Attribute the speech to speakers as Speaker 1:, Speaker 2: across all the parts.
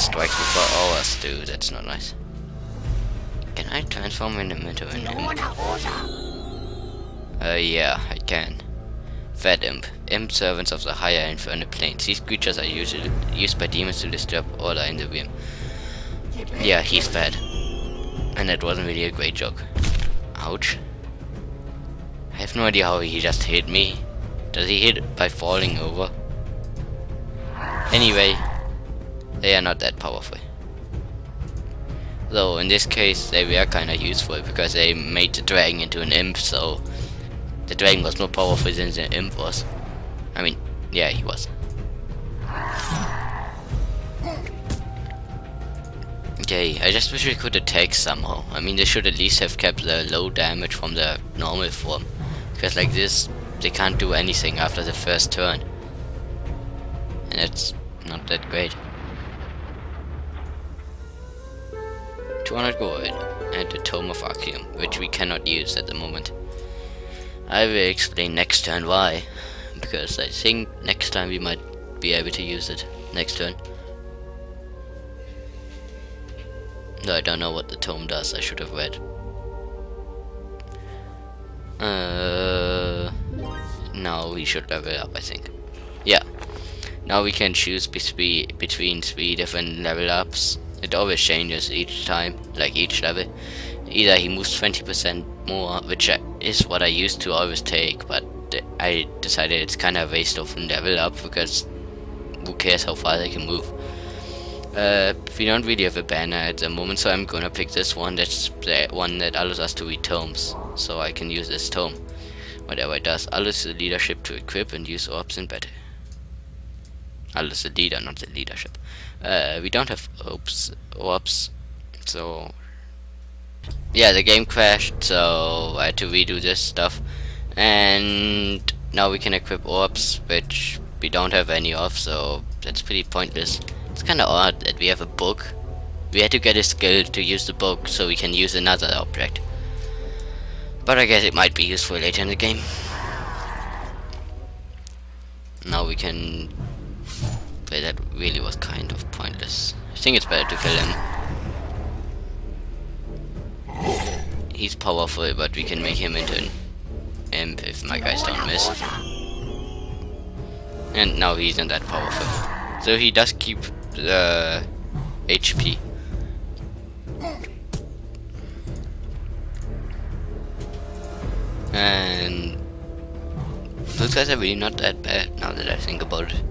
Speaker 1: strikes me for us, dude. That's not nice. Can I transform him into an imp? Uh, yeah, I can. Fat Imp. Imp servants of the higher infernal planes. These creatures are usually used by demons to disturb order in the realm. Yeah, he's fat. And that wasn't really a great joke. Ouch. I have no idea how he just hit me. Does he hit by falling over? Anyway, they are not that powerful. Though in this case they were kinda useful because they made the dragon into an imp so the dragon was more powerful than the imp was. I mean, yeah he was. Okay, I just wish we could attack somehow. I mean they should at least have kept the low damage from the normal form. Because like this, they can't do anything after the first turn. And that's not that great. 200 gold and the Tome of Arceum, which we cannot use at the moment. I will explain next turn why, because I think next time we might be able to use it next turn. Though I don't know what the tome does, I should have read. Uh, now we should level up, I think. Yeah. Now we can choose between three different level ups. It always changes each time, like each level. Either he moves 20% more, which is what I used to always take, but I decided it's kind of a waste of level up because who cares how far they can move. Uh, we don't really have a banner at the moment, so I'm gonna pick this one. That's the one that allows us to read tomes, so I can use this tome. Whatever it does, allows the leadership to equip and use orbs in battle. Allows the leader, not the leadership. Uh, we don't have orbs, orbs, so yeah, the game crashed, so I had to redo this stuff, and now we can equip orbs, which we don't have any of, so that's pretty pointless. It's kinda odd that we have a book. We had to get a skill to use the book so we can use another object. But I guess it might be useful later in the game. Now we can... But that really was kind of pointless. I think it's better to kill him. He's powerful, but we can make him into an imp if my guys don't miss. And now he isn't that powerful. So he does keep the HP. And those guys are really not that bad now that I think about it.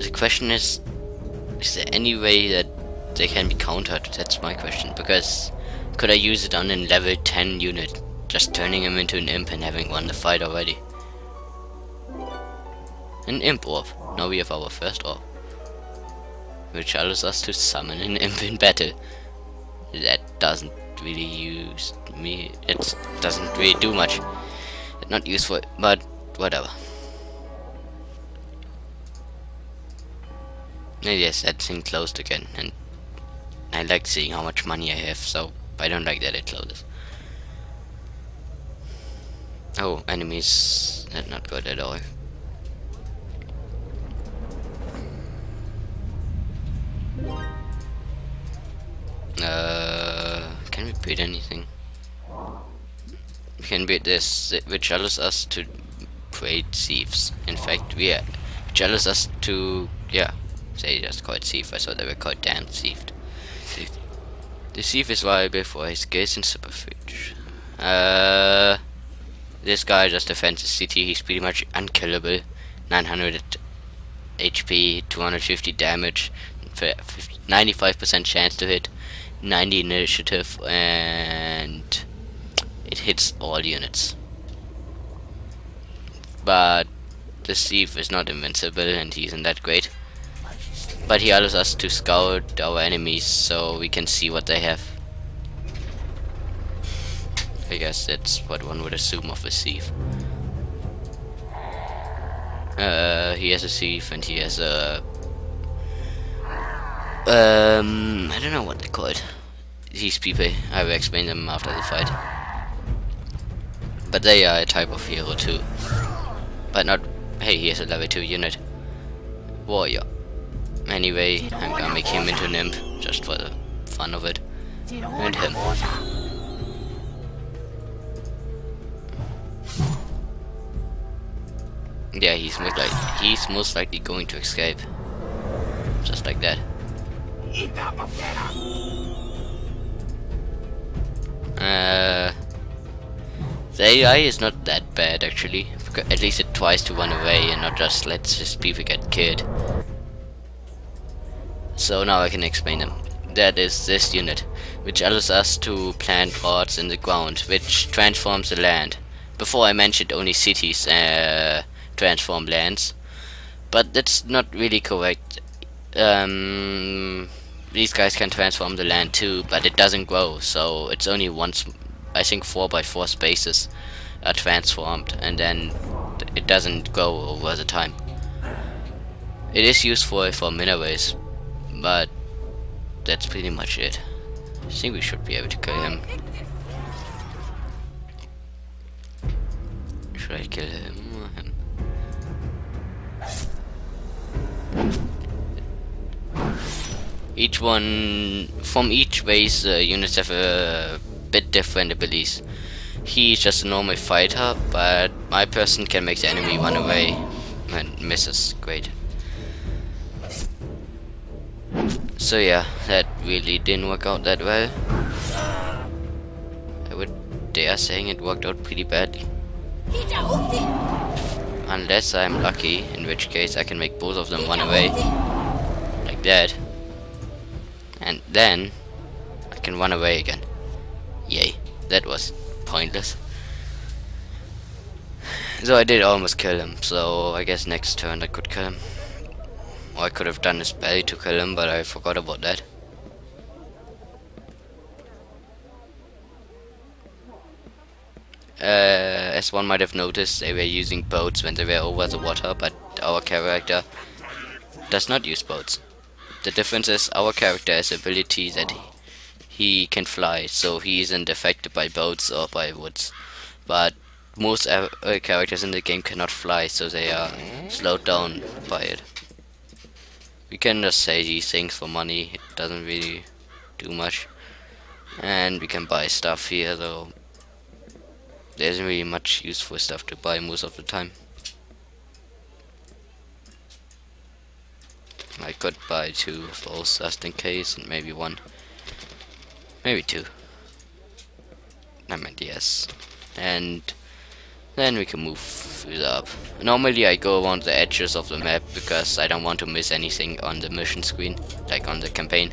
Speaker 1: The question is, is there any way that they can be countered? That's my question. Because could I use it on a level 10 unit? Just turning him into an imp and having won the fight already. An imp orb. Now we have our first orb. Which allows us to summon an imp in battle. That doesn't really use me. It doesn't really do much. Not useful, but whatever. Yes, that thing closed again, and I like seeing how much money I have, so I don't like that it closes. Oh, enemies, that's not good at all. Uh, can we beat anything? We can beat this, which allows us to create thieves. In fact, we are, which allows us to, yeah, they just called. I thought they were called damn thief. The thief is viable for his skills and superfuge. Uh, this guy just defends the city. He's pretty much unkillable. 900 HP, 250 damage, 95% chance to hit. 90 initiative and it hits all units but the thief is not invincible and he isn't that great but he allows us to scout our enemies so we can see what they have I guess that's what one would assume of a thief uh, he has a thief and he has a um, I don't know what they're called. These people, I will explain them after the fight. But they are a type of hero too. But not, hey, here's a level 2 unit. Warrior. Anyway, I'm gonna make him into an imp, just for the fun of it. And him. Yeah, he's most like he's most likely going to escape. Just like that. Uh, the AI is not that bad actually. At least it tries to run away and not just lets his people get killed. So now I can explain them. That is this unit, which allows us to plant rods in the ground, which transforms the land. Before I mentioned only cities uh, transform lands, but that's not really correct. Um, these guys can transform the land too, but it doesn't grow, so it's only once, I think 4 by 4 spaces are transformed, and then it doesn't grow over the time. It is useful for minerals, but that's pretty much it. I think we should be able to kill him. Should I kill him or him? Each one, from each base, uh, units have a bit different abilities. He's just a normal fighter, but my person can make the enemy run away and misses. Great. So yeah, that really didn't work out that well. I would dare saying it worked out pretty badly. Unless I'm lucky, in which case I can make both of them run away. Like that. And then I can run away again. Yay, that was pointless. So I did almost kill him, so I guess next turn I could kill him. I could have done a spell to kill him, but I forgot about that. Uh, as one might have noticed, they were using boats when they were over the water, but our character does not use boats. The difference is our character has ability that he can fly, so he isn't affected by boats or by woods. But most characters in the game cannot fly, so they are slowed down by it. We can just say these things for money, it doesn't really do much. And we can buy stuff here, though there isn't really much useful stuff to buy most of the time. I could buy two of those just in case, and maybe one. Maybe two. I meant yes. And then we can move it up. Normally I go around the edges of the map because I don't want to miss anything on the mission screen, like on the campaign.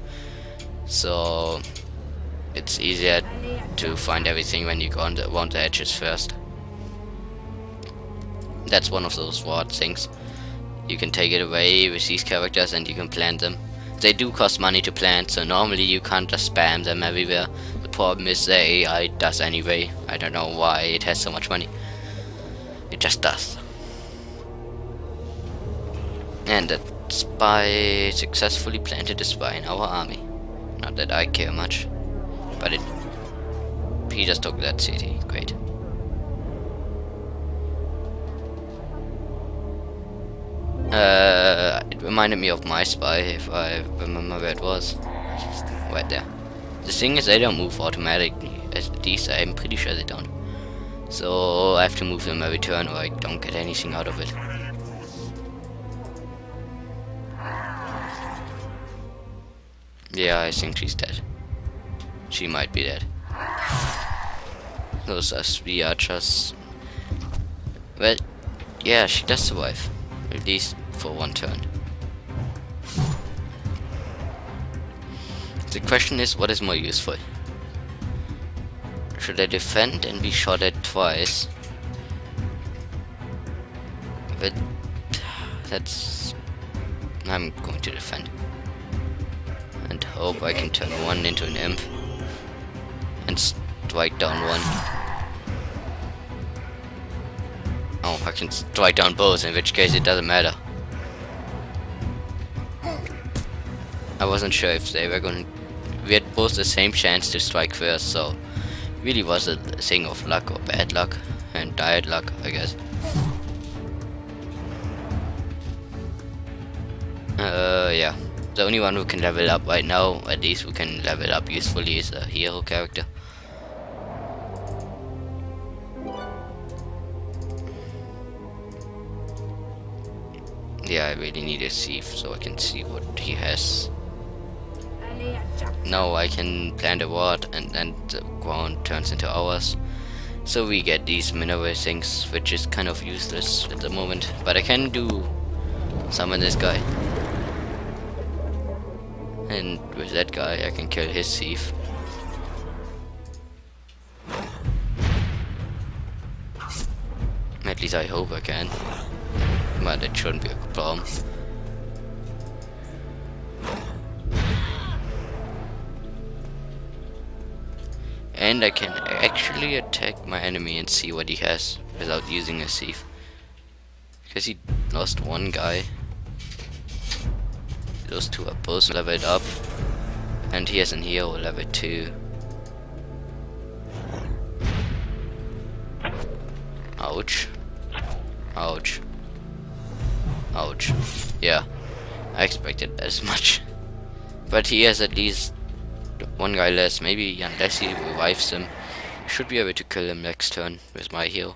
Speaker 1: So it's easier to find everything when you go on the, around the edges first. That's one of those reward things. You can take it away with these characters and you can plant them. They do cost money to plant, so normally you can't just spam them everywhere. The problem is the AI does anyway. I don't know why it has so much money. It just does. And that spy successfully planted a spy in our army. Not that I care much. But it... He just took that city. Great. Uh, it reminded me of my spy, if I remember where it was. Right there. The thing is, they don't move automatically. At least I'm pretty sure they don't. So I have to move them every turn or I don't get anything out of it. Yeah, I think she's dead. She might be dead. Those are three archers. Well, yeah, she does survive. At least for one turn. The question is, what is more useful? Should I defend and be shot at twice? But that's... I'm going to defend. And hope I can turn one into an imp and strike down one. Oh, I can strike down both, in which case it doesn't matter. I wasn't sure if they were going to... We had both the same chance to strike first, so... Really was a thing of luck or bad luck, and diet luck, I guess. Uh, yeah. The only one who can level up right now, at least who can level up usefully, is a hero character. Yeah, I really need a sieve so I can see what he has. Now I can plant a ward and then the ground turns into ours. So we get these mineral things, which is kind of useless at the moment. But I can do summon this guy. And with that guy I can kill his thief. At least I hope I can. But it shouldn't be a problem. And I can actually attack my enemy and see what he has without using a thief. Because he lost one guy. Those two are both leveled up. And he has an hero level 2. Ouch. Ouch. Ouch. Yeah. I expected as much. But he has at least one guy less. Maybe unless he revives him. Should be able to kill him next turn with my heal.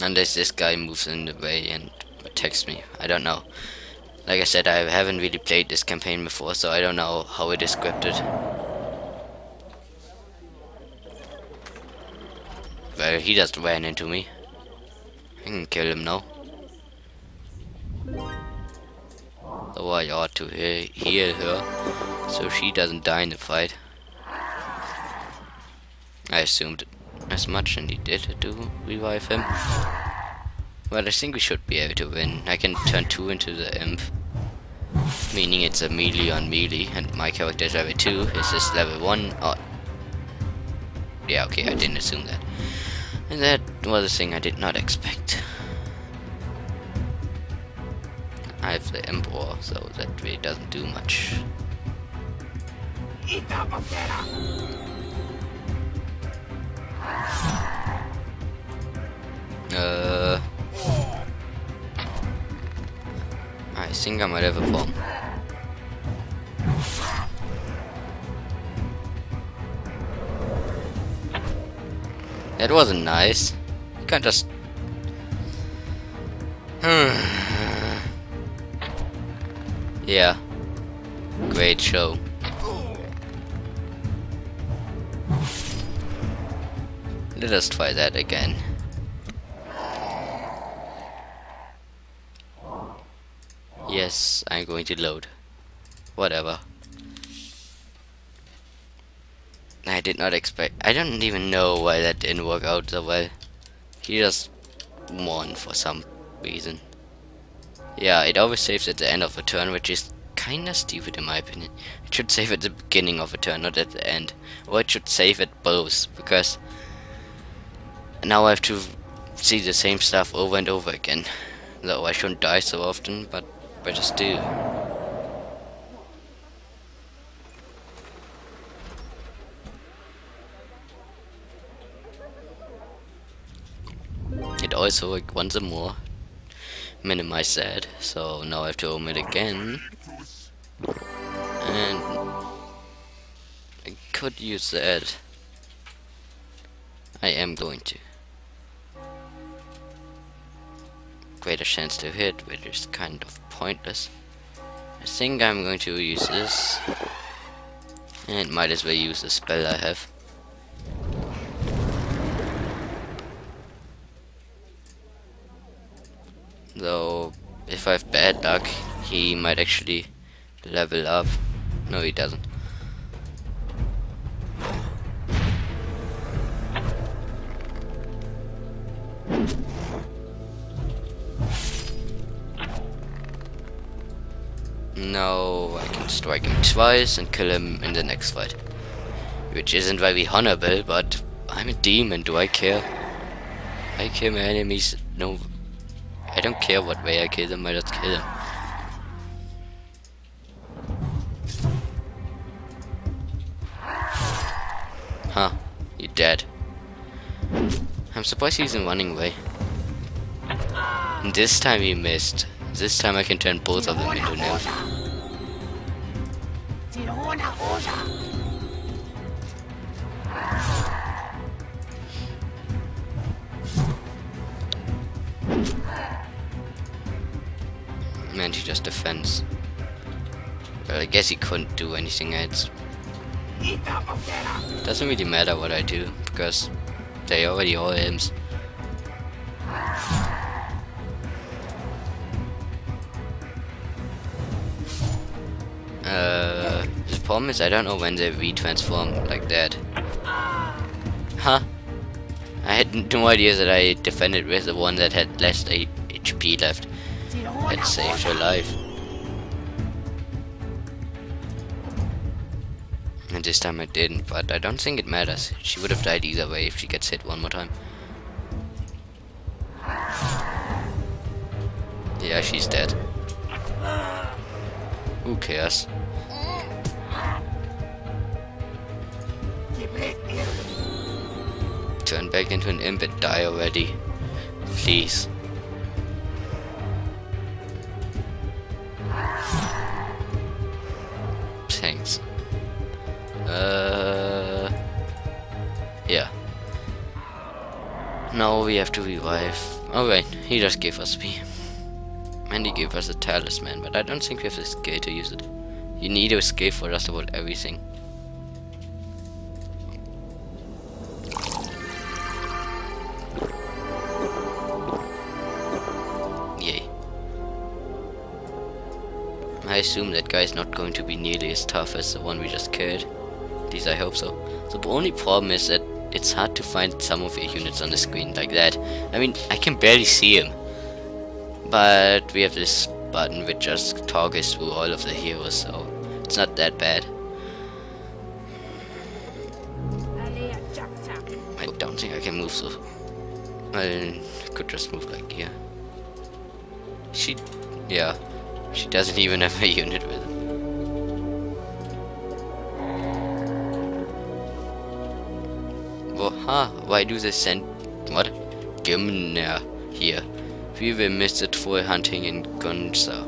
Speaker 1: Unless this guy moves in the way and attacks me. I don't know. Like I said, I haven't really played this campaign before, so I don't know how it is scripted. Well, he just ran into me. Can kill him now. Though I ought to he heal her, so she doesn't die in the fight. I assumed as much, and he did to revive him. Well, I think we should be able to win. I can turn 2 into the imp. Meaning it's a melee on melee, and my character is level 2, Is is level 1. Oh. Yeah, okay, I didn't assume that. And that was a thing I did not expect. I have the Emperor, so that really doesn't do much. Uh, I think I might have a bomb. That wasn't nice. You can't just... yeah. Great show. Let us try that again. Yes, I'm going to load. Whatever. I did not expect. I don't even know why that didn't work out so well. He just won for some reason. Yeah, it always saves at the end of a turn, which is kinda stupid in my opinion. It should save at the beginning of a turn, not at the end. Or it should save at both, because now I have to see the same stuff over and over again. Though I shouldn't die so often, but I just It also like once or more minimize that so now I have to omit again. And I could use that. I am going to. Greater chance to hit which is kind of pointless. I think I'm going to use this. And might as well use the spell I have Though, if I have bad luck, he might actually level up. No, he doesn't. No, I can strike him twice and kill him in the next fight. Which isn't very honorable, but I'm a demon, do I care? I kill my enemies no I don't care what way I kill them, I just kill them. Huh, you're dead. I'm surprised he isn't running. And this time he missed. This time I can turn both of them into nymphs. I guess he couldn't do anything else. Doesn't really matter what I do, because they already all imps. Uh, the problem is I don't know when they retransform like that. Huh? I had no idea that I defended with the one that had less HP left. That saved her life. And this time I didn't, but I don't think it matters. She would have died either way if she gets hit one more time. Yeah, she's dead. Who cares? Turn back into an imp and die already. Please. Now we have to revive. Wait, he just gave us speed. And he gave us a talisman, but I don't think we have the skill to use it. You need to escape for just about everything. Yay. I assume that guy is not going to be nearly as tough as the one we just killed. At least I hope. So the only problem is that it's hard to find some of your units on the screen like that. I mean, I can barely see him. But we have this button which just toggles through all of the heroes, so it's not that bad. I don't think I can move so. I could just move like here. She, yeah, she doesn't even have a unit Why do they send what? Gimner here. We were missed for hunting in Gunsa.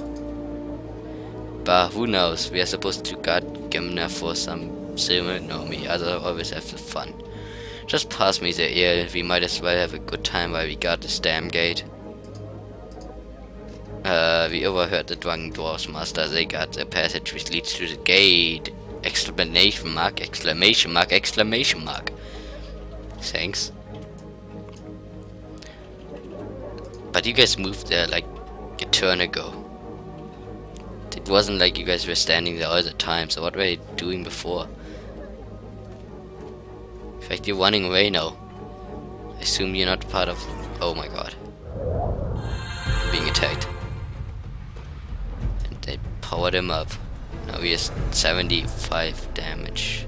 Speaker 1: But who knows, we are supposed to guard Gimna for some ceremony, I always have the fun. Just pass me the ear, we might as well have a good time while we guard this damn gate. Uh, we overheard the drunken dwarfs master, they got the passage which leads to the gate. Exclamation mark, exclamation mark, exclamation mark. Thanks. But you guys moved there like a turn ago. It wasn't like you guys were standing there all the time, so what were you doing before? In fact, you're running away now. I assume you're not part of... Oh my god. Being attacked. And they powered him up. Now he has 75 damage.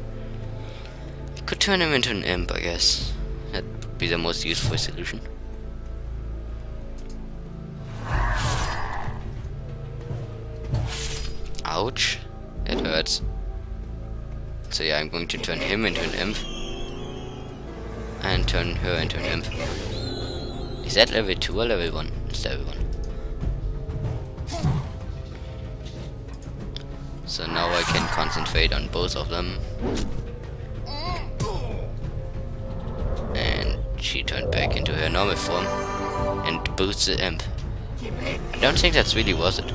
Speaker 1: Could turn him into an imp, I guess. That'd be the most useful solution. Ouch. It hurts. So yeah, I'm going to turn him into an imp. And turn her into an imp. Is that level 2 or level 1? It's level 1. So now I can concentrate on both of them. She turned back into her normal form. And boosts the imp. I don't think that's really worth it.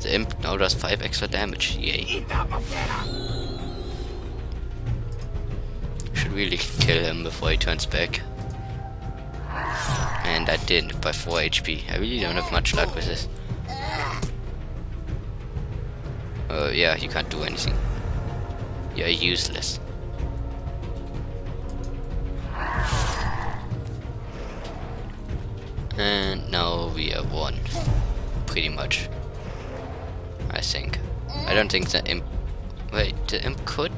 Speaker 1: The imp now does 5 extra damage, yay. Should really kill him before he turns back. And I did, by 4 HP. I really don't have much luck with this. Oh uh, yeah, you can't do anything. You're useless. Pretty much. I think. I don't think the imp... Wait, the imp could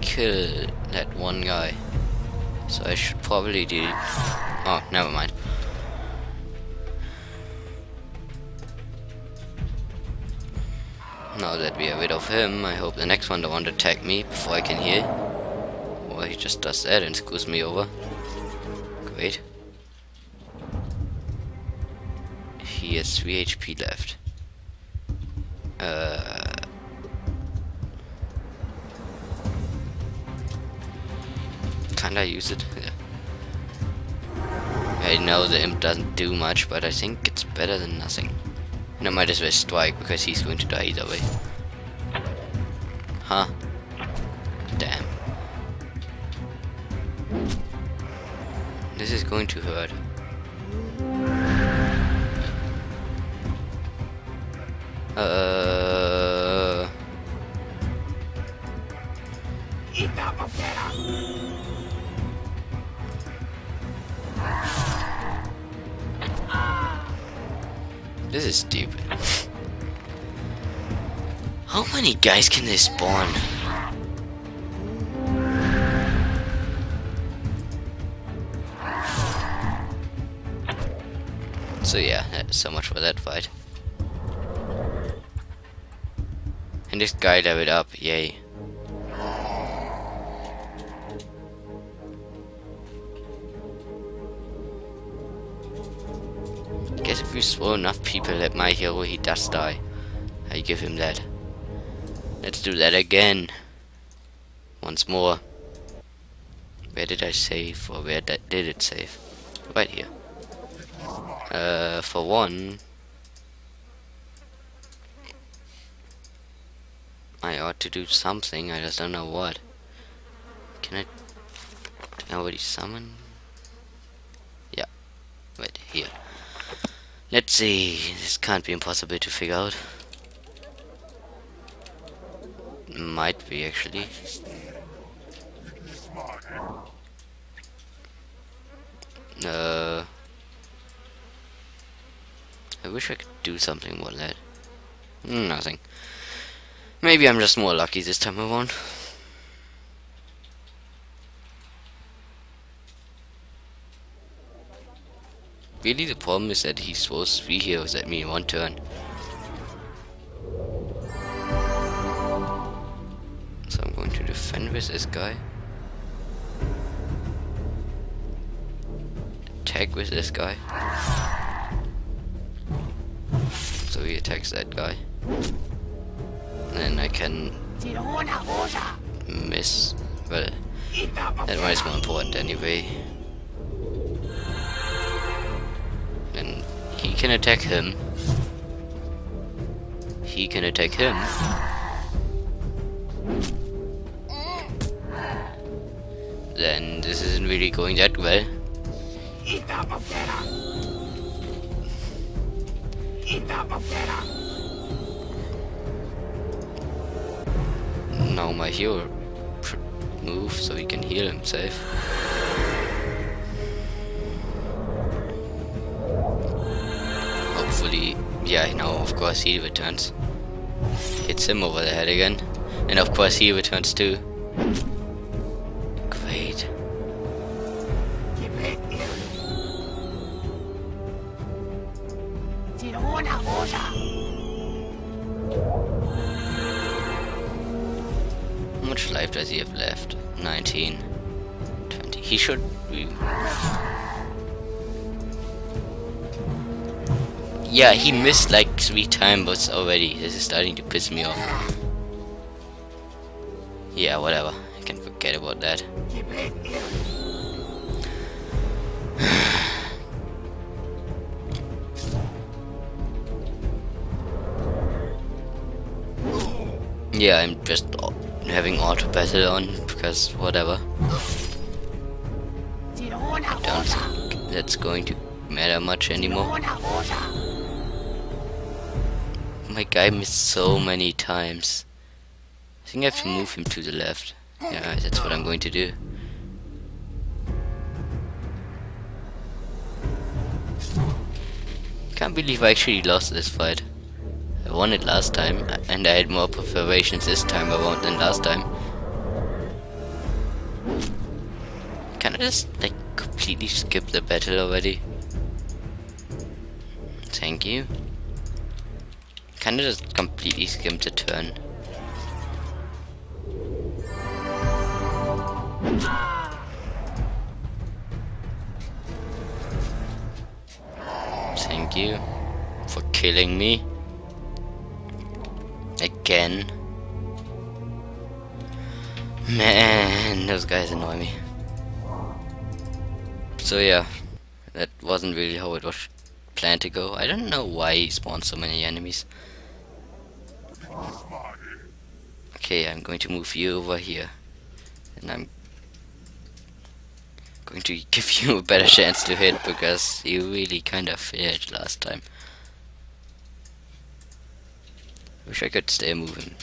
Speaker 1: kill that one guy. So I should probably do... Oh, never mind. Now that we are rid of him, I hope the next one don't want to attack me before I can heal. Or he just does that and screws me over. Great. He has 3 HP left. Uh, can I use it? I know the imp doesn't do much, but I think it's better than nothing. And I might as well strike because he's going to die either way. Huh? Damn. This is going to hurt. This is stupid. How many guys can they spawn? So yeah, uh, so much for that fight. And this guy leveled up, yay. You throw enough people at my hero, he does die. I give him that. Let's do that again. Once more. Where did I save, or where did it save? Right here. Uh, for one, I ought to do something, I just don't know what. Can I already summon? Yeah, right here. Let's see, this can't be impossible to figure out. Might be actually. Uh, I wish I could do something more that. Nothing. Maybe I'm just more lucky this time around. Really the problem is that he's supposed be heroes at me in one turn. So I'm going to defend with this guy. Attack with this guy. So he attacks that guy. And then I can miss. but that one is more important anyway. Can attack him. He can attack him. Then this isn't really going that well. Now my hero move so he can heal himself. Yeah, now of course he returns. Hits him over the head again. And of course he returns too. Great. How much life does he have left? 19. 20. He should be... Yeah, he missed like three times already. This is starting to piss me off. Yeah, whatever. I can forget about that. yeah, I'm just having auto battle on because whatever. I don't think that's going to matter much anymore. My guy missed so many times. I think I have to move him to the left. Yeah, that's what I'm going to do. Can't believe I actually lost this fight. I won it last time, and I had more preparations this time around than last time. Can I just, like, completely skip the battle already? Thank you. I just completely skip the turn? Thank you for killing me. Again. Man, those guys annoy me. So yeah, that wasn't really how it was planned to go. I don't know why he spawned so many enemies. Okay, I'm going to move you over here. And I'm going to give you a better chance to hit because you really kind of failed last time. Wish I could stay moving.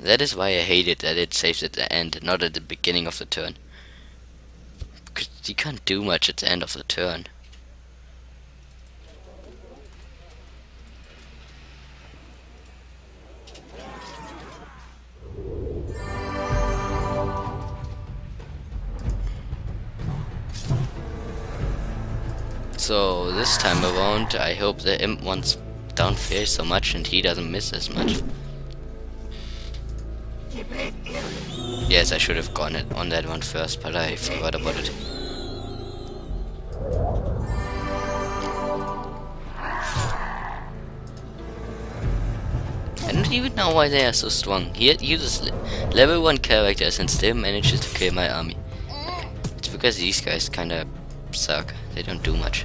Speaker 1: That is why I hate it that it saves at the end, not at the beginning of the turn. Because you can't do much at the end of the turn. So this time around, I hope the imp ones don't fail so much and he doesn't miss as much. Yes, I should have gone it on that one first, but I forgot about it. I don't even know why they are so strong. He uses level 1 characters and still manages to kill my army. It's because these guys kinda suck. They don't do much.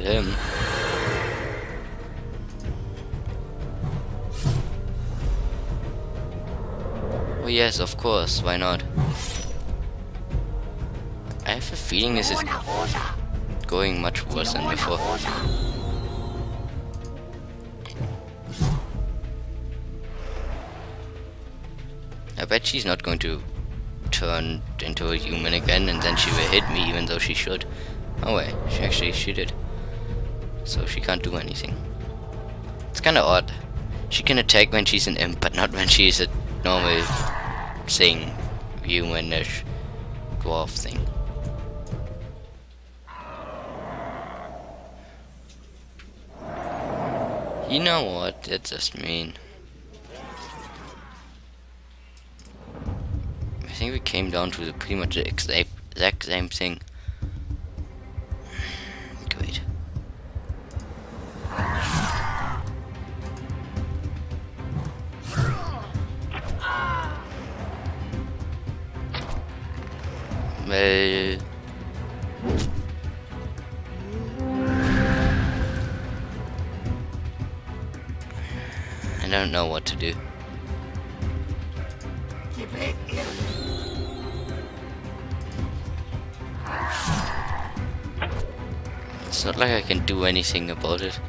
Speaker 1: him. Oh yes, of course, why not? I have a feeling this is going much worse than before. I bet she's not going to turn into a human again and then she will hit me even though she should. Oh wait, she actually she did. So she can't do anything. It's kinda odd. She can attack when she's an imp, but not when she's a normal thing, humanish dwarf thing. You know what? That's just mean. I think we came down to the pretty much the exact, exact same thing. Well, I don't know what to do. It's not like I can do anything about it.